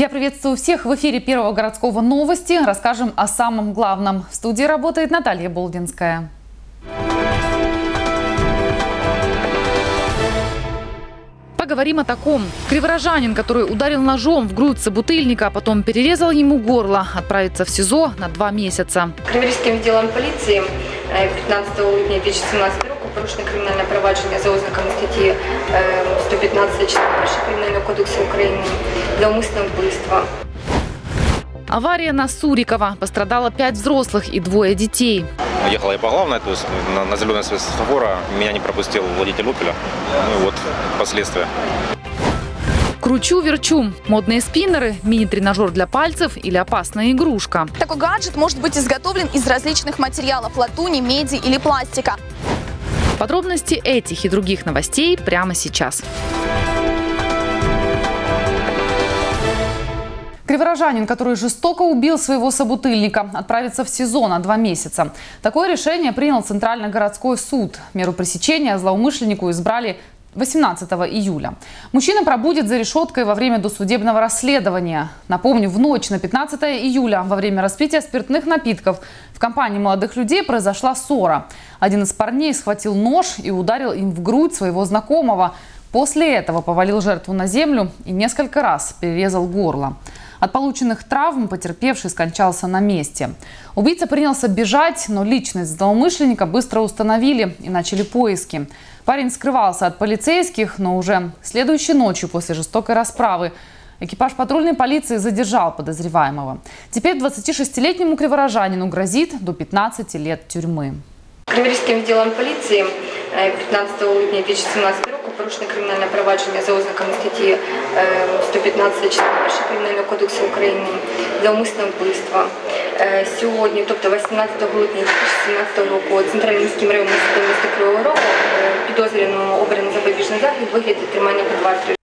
Я приветствую всех в эфире Первого городского новости. Расскажем о самом главном. В студии работает Наталья Болдинская. Поговорим о таком. Криворожанин, который ударил ножом в грудь собутыльника, а потом перерезал ему горло, отправится в СИЗО на два месяца. Криворізьким відділом поліції е, 15 липня 2017 року порушено кримінальне провадження за ознаками статті е, 115 частини 1 Кримінального кодексу України для умисного вбивства. Авария на Сурикова. Пострадало пять взрослых и двое детей. Ехала я по главной, то есть на, на зеленый свет светофора меня не пропустил водитель «Опеля». Ну и вот последствия. Кручу-верчу. Модные спиннеры, мини-тренажер для пальцев или опасная игрушка. Такой гаджет может быть изготовлен из различных материалов – латуни, меди или пластика. Подробности этих и других новостей прямо сейчас. Криворожанин, который жестоко убил своего собутыльника, отправится в СИЗО на два месяца. Такое решение принял Центральный городской суд. Меру пресечения злоумышленнику избрали 18 июля. Мужчина пробудет за решеткой во время досудебного расследования. Напомню, в ночь на 15 июля во время распития спиртных напитков в компании молодых людей произошла ссора. Один из парней схватил нож и ударил им в грудь своего знакомого. После этого повалил жертву на землю и несколько раз перерезал горло. От полученных травм потерпевший скончался на месте. Убийца принялся бежать, но личность злоумышленника быстро установили и начали поиски. Парень скрывался от полицейских, но уже следующей ночью после жестокой расправы экипаж патрульной полиции задержал подозреваемого. Теперь 26-летнему криворожанину грозит до 15 лет тюрьмы. Криворізьким відділом поліції е, 15 липня 2017 року порушено кримінальне провадження за ознаками статті е, 115 частини 1 Кримінального кодексу України за умисне вбивства. Е, Сьогодні, тобто 18 липня 2017 року, Центральним міським районним судом міста Кривого Рогу е, підозрюваному обрано запобіжний захід вигляді тримання під вартою.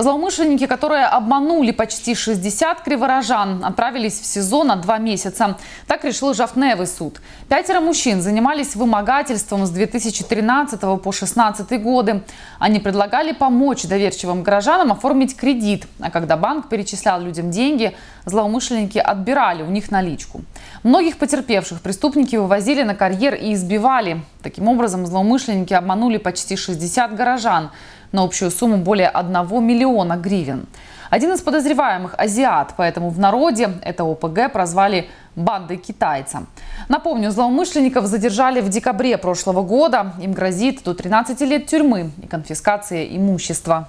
Злоумышленники, которые обманули почти 60 криворожан, отправились в СИЗО на два месяца. Так решил Жавневый суд. Пятеро мужчин занимались вымогательством с 2013 по 2016 годы. Они предлагали помочь доверчивым горожанам оформить кредит. А когда банк перечислял людям деньги, злоумышленники отбирали у них наличку. Многих потерпевших преступники вывозили на карьер и избивали. Таким образом, злоумышленники обманули почти 60 горожан на общую сумму более 1 миллиона гривен. Один из подозреваемых – азиат, поэтому в народе это ОПГ прозвали бандой китайца. Напомню, злоумышленников задержали в декабре прошлого года. Им грозит до 13 лет тюрьмы и конфискация имущества.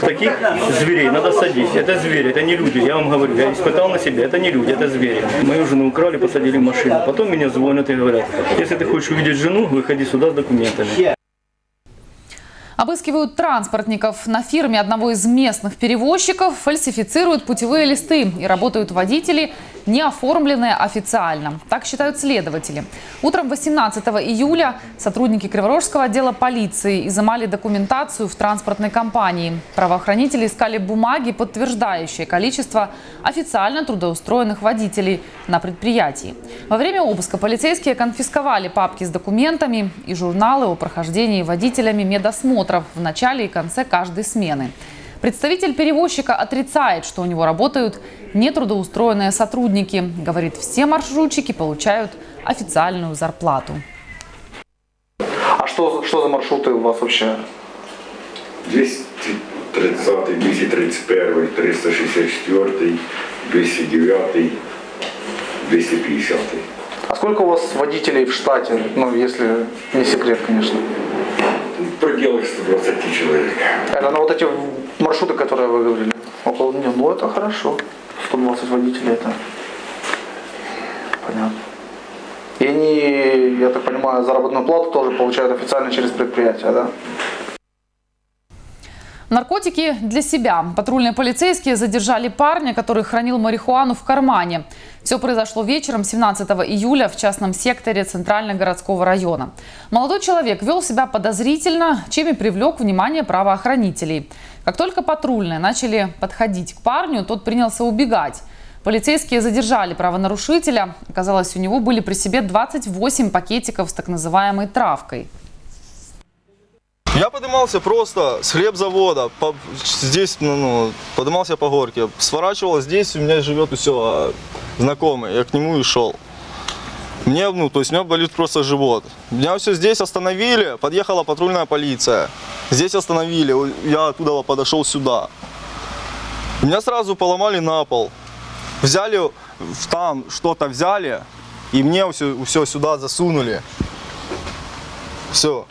Таких зверей надо садить. Это звери, это не люди. Я вам говорю, я испытал на себе. Это не люди, это звери. Мою жену украли, посадили в машину. Потом меня звонят и говорят, если ты хочешь увидеть жену, выходи сюда с документами. Обыскивают транспортников. На фирме одного из местных перевозчиков фальсифицируют путевые листы и работают водители, не оформленные официально. Так считают следователи. Утром 18 июля сотрудники Криворожского отдела полиции изымали документацию в транспортной компании. Правоохранители искали бумаги, подтверждающие количество официально трудоустроенных водителей на предприятии. Во время обыска полицейские конфисковали папки с документами и журналы о прохождении водителями медосмотров в начале и конце каждой смены. Представитель перевозчика отрицает, что у него работают нетрудоустроенные сотрудники. Говорит, все маршрутчики получают официальную зарплату. А что, что за маршруты у вас вообще? 230, 231, 364, 209, 250. А сколько у вас водителей в штате? Ну, если не секрет, конечно. Пределах 120 человек. Это на вот эти маршруты, которые вы говорили? Около, не, ну это хорошо. 120 водителей это понятно. И они, я так понимаю, заработную плату тоже получают официально через предприятие, да? Наркотики для себя. Патрульные полицейские задержали парня, который хранил марихуану в кармане. Все произошло вечером 17 июля в частном секторе Центрально-городского района. Молодой человек вел себя подозрительно, чем и привлек внимание правоохранителей. Как только патрульные начали подходить к парню, тот принялся убегать. Полицейские задержали правонарушителя. Оказалось, у него были при себе 28 пакетиков с так называемой травкой. Я поднимался просто с хлебзавода, по, здесь, ну, ну, поднимался по горке, сворачивал здесь, у меня живет все знакомый, я к нему и шел. Мне, ну, то есть у меня болит просто живот. Меня все здесь остановили, подъехала патрульная полиция. Здесь остановили, я оттуда подошел сюда. Меня сразу поломали на пол. Взяли, там что-то взяли, и мне все, все сюда засунули. Все.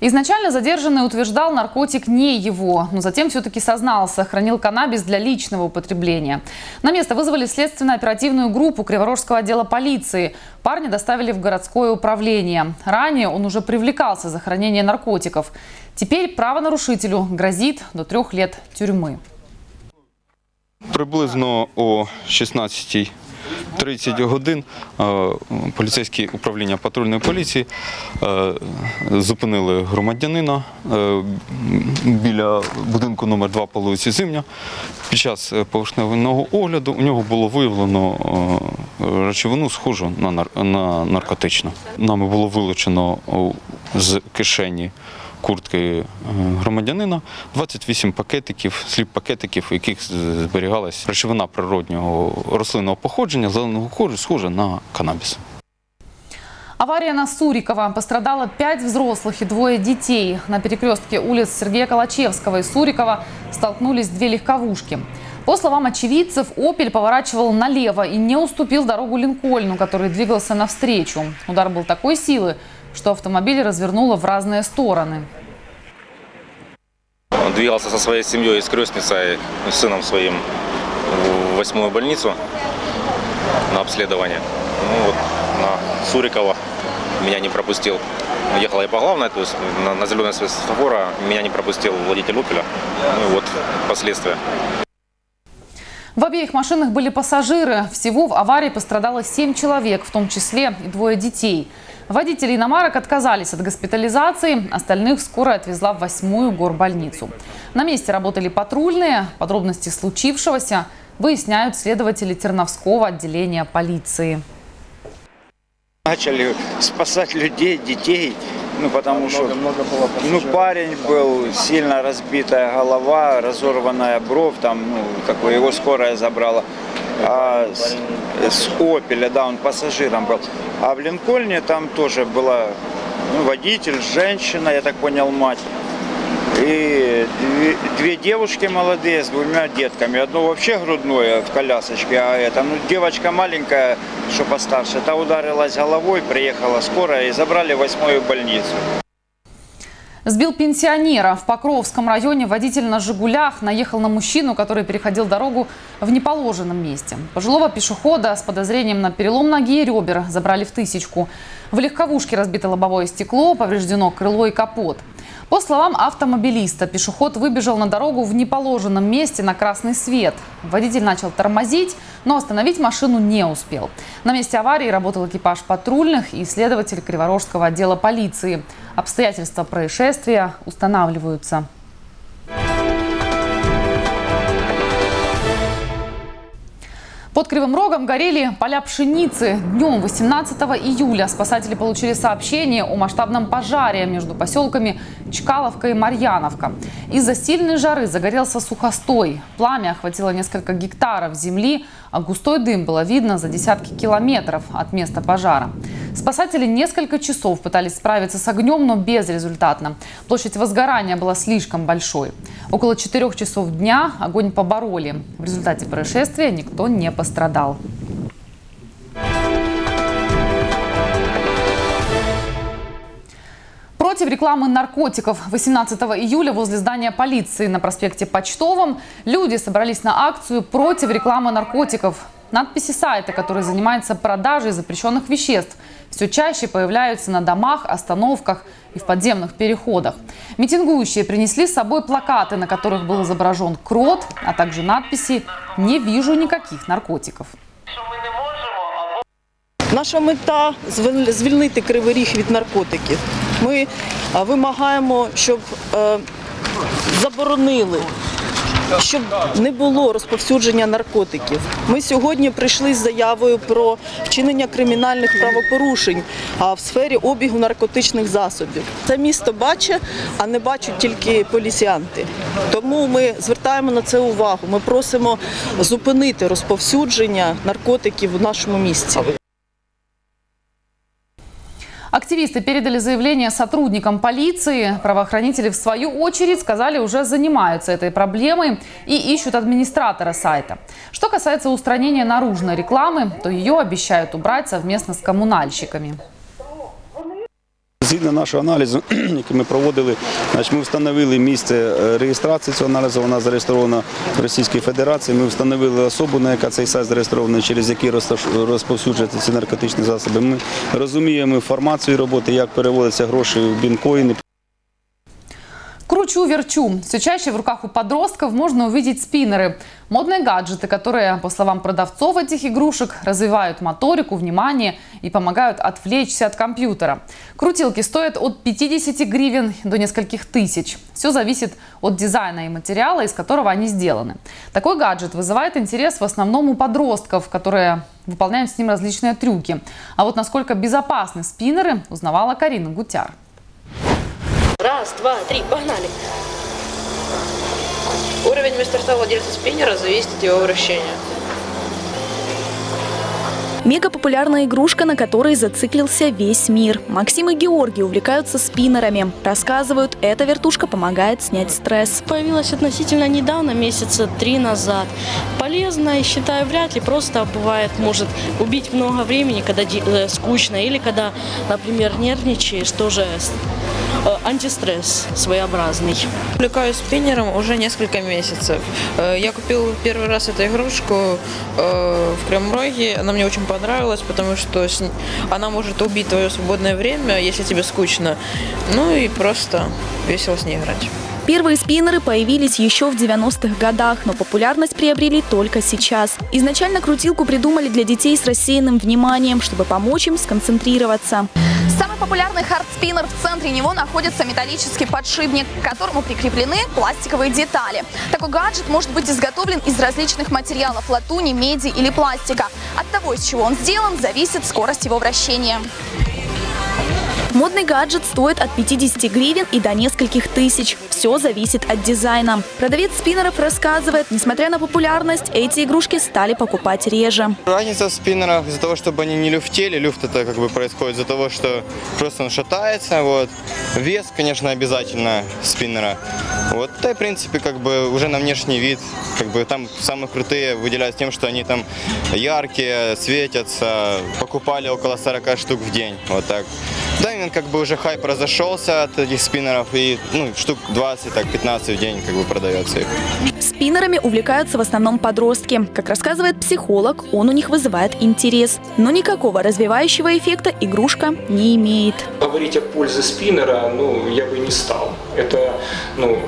Изначально задержанный утверждал, наркотик не его, но затем все-таки сознался, хранил каннабис для личного употребления. На место вызвали следственно-оперативную группу Криворожского отдела полиции. Парня доставили в городское управление. Ранее он уже привлекался за хранение наркотиков. Теперь правонарушителю грозит до трех лет тюрьмы. Приблизно о 16.30 годин поліцейські управління патрульної поліції е, зупинили громадянина е, біля будинку номер 2 по вулиці Зимня. Під час е, поверхневого огляду у нього було виявлено речовину, схожу на наркотичну. Нами було вилучено з кишені куртки е, громадянина 28 пакетиків, сліп пакетиків, у яких зберігалась речовина природнього рослинного походження, зеленого кольору, схожа на канабіс. Авария на Сурикова. Пострадало пять взрослых и двое детей. На перекрестке улиц Сергея Калачевского и Сурикова столкнулись две легковушки. По словам очевидцев, «Опель» поворачивал налево и не уступил дорогу Линкольну, который двигался навстречу. Удар был такой силы, что автомобиль развернуло в разные стороны. Он двигался со своей семьей, с крестницей, с сыном своим в восьмую больницу на обследование. Ну вот на Сурикова меня не пропустил. Ехала я по главной, то есть на, на зеленый свет меня не пропустил водитель Опеля. Ну и вот последствия. В обеих машинах были пассажиры. Всего в аварии пострадало 7 человек, в том числе и двое детей. Водители иномарок отказались от госпитализации, остальных скорая отвезла в восьмую горбольницу. На месте работали патрульные. Подробности случившегося выясняют следователи Терновского отделения полиции. Начали спасать людей, детей, ну потому что ну парень был сильно разбитая голова, разорванная бровь, там ну бы его скорая забрала. А с, с Опеля, да, он пассажиром был. А в Линкольне там тоже была ну, водитель, женщина, я так понял, мать. И две, две девушки молодые с двумя детками. Одно вообще грудное в колясочке, а это, ну, девочка маленькая, что постарше, та ударилась головой, приехала скорая и забрали восьмую больницу. Сбил пенсионера. В Покровском районе водитель на «Жигулях» наехал на мужчину, который переходил дорогу в неположенном месте. Пожилого пешехода с подозрением на перелом ноги и ребер забрали в тысячку. В легковушке разбито лобовое стекло, повреждено крыло и капот. По словам автомобилиста, пешеход выбежал на дорогу в неположенном месте на красный свет. Водитель начал тормозить, но остановить машину не успел. На месте аварии работал экипаж патрульных и следователь Криворожского отдела полиции. Обстоятельства происшествия устанавливаются. Под Кривым Рогом горели поля пшеницы. Днем 18 июля спасатели получили сообщение о масштабном пожаре между поселками Чкаловка и Марьяновка. Из-за сильной жары загорелся сухостой. Пламя охватило несколько гектаров земли, а густой дым было видно за десятки километров от места пожара. Спасатели несколько часов пытались справиться с огнем, но безрезультатно. Площадь возгорания была слишком большой. Около четырех часов дня огонь побороли. В результате происшествия никто не пострадал. Против рекламы наркотиков 18 июля возле здания полиции на проспекте Почтовом люди собрались на акцию против рекламы наркотиков. Надписи сайта, который занимается продажей запрещенных веществ, все чаще появляются на домах, остановках и в подземных переходах. Митингующие принесли с собой плакаты, на которых был изображен крот, а также надписи «Не вижу никаких наркотиков». Наша мета звільнити Кривий Ріг від наркотиків. Ми е, вимагаємо, щоб е, заборонили щоб не було розповсюдження наркотиків. Ми сьогодні прийшли з заявою про вчинення кримінальних правопорушень в сфері обігу наркотичних засобів. Це місто бачить, а не бачать тільки поліціянти. Тому ми звертаємо на це увагу. Ми просимо зупинити розповсюдження наркотиків в нашому місті. Активисты передали заявление сотрудникам полиции. Правоохранители, в свою очередь, сказали, уже занимаются этой проблемой и ищут администратора сайта. Что касается устранения наружной рекламы, то ее обещают убрать совместно с коммунальщиками. Згідно нашого аналізу, який ми проводили, значить, ми встановили місце е, реєстрації цього аналізу. Вона зареєстрована в Російській Федерації. Ми встановили особу, на яка цей сайт зареєстрований, через який розповсюджуються ці наркотичні засоби. Ми розуміємо інформацію роботи, як переводяться гроші в бінкоїни. Кручу-верчу. Все чаще в руках у подростков можно увидеть спиннеры. Модные гаджеты, которые, по словам продавцов этих игрушек, развивают моторику, внимание и помогают отвлечься от компьютера. Крутилки стоят от 50 гривен до нескольких тысяч. Все зависит от дизайна и материала, из которого они сделаны. Такой гаджет вызывает интерес в основном у подростков, которые выполняют с ним различные трюки. А вот насколько безопасны спиннеры, узнавала Карина Гутяр. Раз, два, три, погнали. Уровень мастерства владельца спиннера зависит от его вращения. Мега популярная игрушка, на которой зациклился весь мир. Максим и Георгий увлекаются спиннерами. Рассказывают, эта вертушка помогает снять стресс. Появилась относительно недавно, месяца три назад. Полезно, и считаю, вряд ли. Просто бывает, может убить много времени, когда э, скучно, или когда, например, нервничаешь, тоже антистресс своеобразный. Увлекаюсь спиннером уже несколько месяцев. Э, Я купил первый раз эту игрушку э, в Роге. Она мне очень понравилась, потому что она может убить твое свободное время, если тебе скучно. Ну и просто весело с ней играть. Первые спиннеры появились еще в 90-х годах, но популярность приобрели только сейчас. Изначально крутилку придумали для детей с рассеянным вниманием, чтобы помочь им сконцентрироваться. Популярный hand spinner в центре него находится металлический подшипник, к которому прикреплены пластиковые детали. Такой гаджет может быть изготовлен из различных материалов – латуни, меди или пластика. От того, из чего он сделан, зависит скорость его вращения. Модный гаджет стоит от 50 гривен и до нескольких тысяч. Все зависит от дизайна. Продавец спиннеров рассказывает, несмотря на популярность, эти игрушки стали покупать реже. Разница в спиннерах из-за того, чтобы они не люфтели. Люфт это как бы происходит из-за того, что просто он шатается. Вот. Вес, конечно, обязательно спиннера. Вот. Да в принципе, как бы уже на внешний вид, как бы там самые крутые выделяются тем, что они там яркие, светятся. Покупали около 40 штук в день. Вот так. Именно как бы уже хайп разошелся от этих спиннеров и ну, штук 20, так 15 в день как бы продается их. Спиннерами увлекаются в основном подростки. Как рассказывает психолог, он у них вызывает интерес. Но никакого развивающего эффекта игрушка не имеет. Говорить о пользе спиннера, ну, я бы не стал. Это, ну,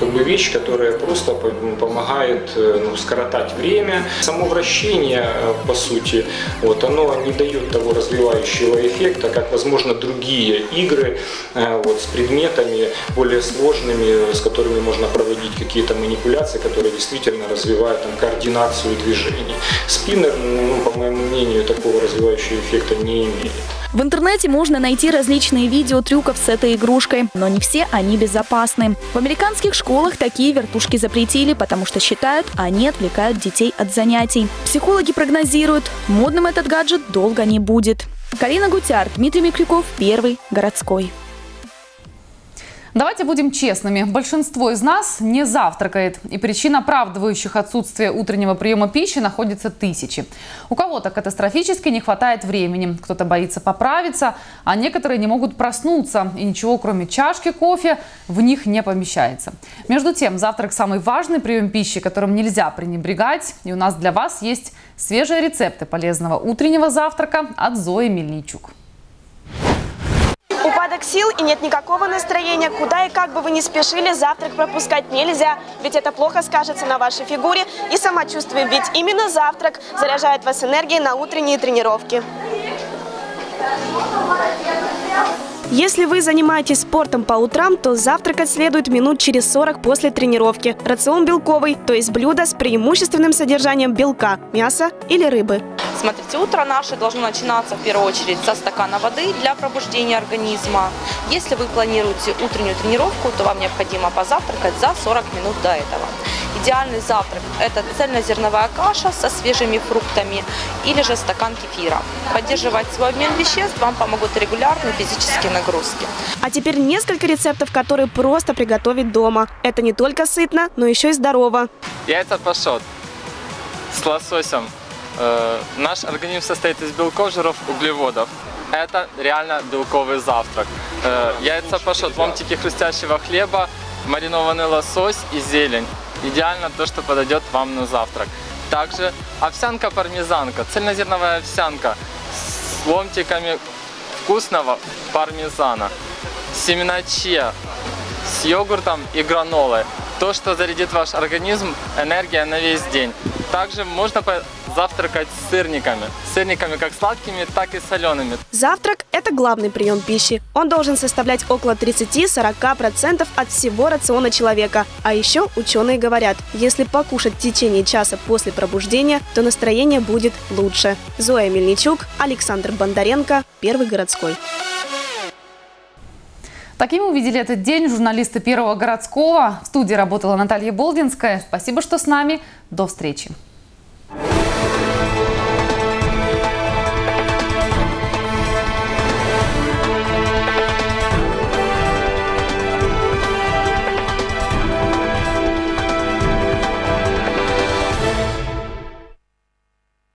как бы вещь, которая просто по- помогает э, ну, скоротать время. Само вращение, э, по сути, вот, оно не дает того развивающего эффекта, как, возможно, другие игры э, вот, с предметами более сложными, с которыми можно проводить какие-то манипуляции, которые действительно развивают там, координацию движений. Спиннер, ну, по моему мнению, такого развивающего эффекта не имеет. В интернете можно найти различные видео трюков с этой игрушкой, но не все они безопасны. В американских школах такие вертушки запретили, потому что считают, они отвлекают детей от занятий. Психологи прогнозируют, модным этот гаджет долго не будет. Карина Гутяр, Дмитрий Микрюков, Первый городской. Давайте будем честными. Большинство из нас не завтракает. И причин, оправдывающих отсутствие утреннего приема пищи, находится тысячи. У кого-то катастрофически не хватает времени. Кто-то боится поправиться, а некоторые не могут проснуться. И ничего, кроме чашки кофе, в них не помещается. Между тем, завтрак самый важный прием пищи, которым нельзя пренебрегать. И у нас для вас есть свежие рецепты полезного утреннего завтрака от Зои Мельничук. Упадок сил и нет никакого настроения. Куда и как бы вы ни спешили, завтрак пропускать нельзя. Ведь это плохо скажется на вашей фигуре и самочувствии. Ведь именно завтрак заряжает вас энергией на утренние тренировки. Если вы занимаетесь спортом по утрам, то завтракать следует минут через 40 после тренировки. Рацион белковый, то есть блюдо с преимущественным содержанием белка, мяса или рыбы. Смотрите, утро наше должно начинаться в первую очередь со стакана воды для пробуждения организма. Если вы планируете утреннюю тренировку, то вам необходимо позавтракать за 40 минут до этого. Идеальный завтрак – это цельнозерновая каша со свежими фруктами или же стакан кефира. Поддерживать свой обмен веществ вам помогут регулярные физические нагрузки. А теперь несколько рецептов, которые просто приготовить дома. Это не только сытно, но еще и здорово. Яйца пашот с лососем. Э, наш организм состоит из белков, жиров, углеводов. Это реально белковый завтрак. Э, яйца пашот, ломтики хрустящего хлеба, маринованный лосось и зелень. Идеально то, что подойдет вам на завтрак. Также овсянка-пармезанка, цельнозерновая овсянка с ломтиками вкусного пармезана. Семена чиа с йогуртом и гранолой. То, что зарядит ваш организм, энергия на весь день. Также можно завтракать с сырниками. Сырниками как сладкими, так и солеными. Завтрак – это главный прием пищи. Он должен составлять около 30-40% от всего рациона человека. А еще ученые говорят, если покушать в течение часа после пробуждения, то настроение будет лучше. Зоя Мельничук, Александр Бондаренко, Первый городской. Таким увидели этот день журналисты Первого городского. В студии работала Наталья Болдинская. Спасибо, что с нами. До встречи.